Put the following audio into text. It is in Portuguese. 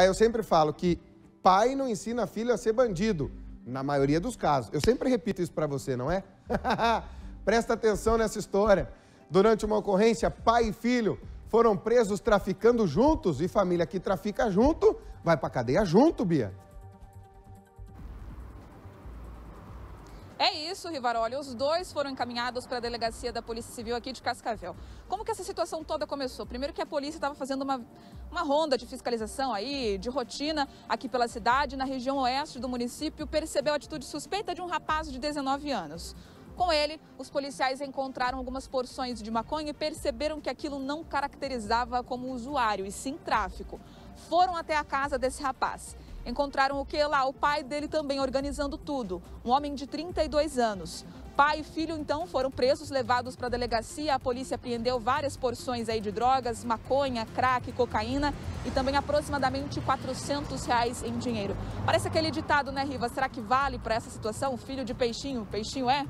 Aí eu sempre falo que pai não ensina filho a ser bandido, na maioria dos casos. Eu sempre repito isso para você, não é? Presta atenção nessa história. Durante uma ocorrência, pai e filho foram presos traficando juntos e família que trafica junto vai para cadeia junto, Bia. É isso, Rivaroli. Os dois foram encaminhados para a delegacia da Polícia Civil aqui de Cascavel. Como que essa situação toda começou? Primeiro que a polícia estava fazendo uma, uma ronda de fiscalização aí, de rotina, aqui pela cidade, na região oeste do município, percebeu a atitude suspeita de um rapaz de 19 anos. Com ele, os policiais encontraram algumas porções de maconha e perceberam que aquilo não caracterizava como usuário, e sim tráfico. Foram até a casa desse rapaz. Encontraram o que lá? O pai dele também organizando tudo, um homem de 32 anos. Pai e filho, então, foram presos, levados para a delegacia. A polícia apreendeu várias porções aí de drogas, maconha, crack, cocaína e também aproximadamente 400 reais em dinheiro. Parece aquele ditado, né, Riva? Será que vale para essa situação? Filho de peixinho, peixinho é?